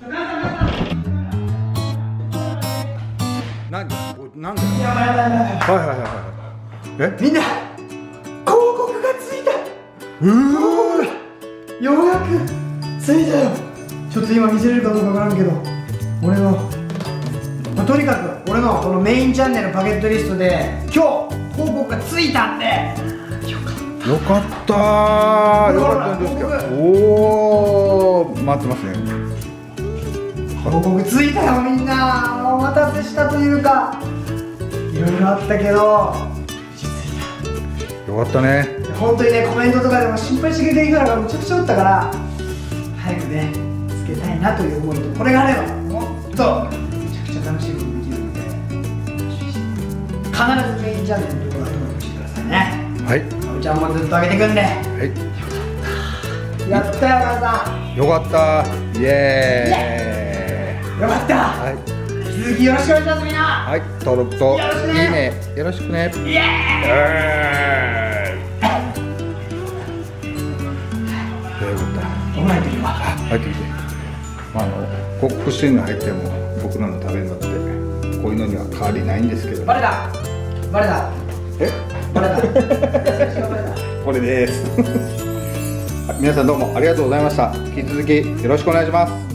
なんでやばいやばいやばいはいはいはいはい。え？みんな広告がついた。うー。ようやくついたよ。ちょっと今見せれるかどうかわからんけど。俺の、まあとにかく俺のこのメインチャンネルパケットリストで今日広告がついたんで。よかっよかったー。よかったんですけど。おお待ってますねた広告ついたよみんな。お待たせしたというか。いろいろあったけど。よかったね。た本当にねコメントとかでも心配してくれてる人がむちゃくちゃおったから早くねつけたいなという思いとこれがあればもっとめちゃくちゃ楽しいことできるので必ずメインチャンネル登録してくださいね。はい。かおちゃんもずっと上げてくんで。はい。やったよお母さよかった。イエんよかった、はい。続きよろしくお願いしますみんな。はい登録と。よろしくね。いいね。よろしくね。イエーイ。えー。よかった入ってきて、まあ、あのこ複数の入っても僕らの食べるのってこういうのには変わりないんですけど、バレた。バレた。え？バレた。これです。皆さんどうもありがとうございました。引き続きよろしくお願いします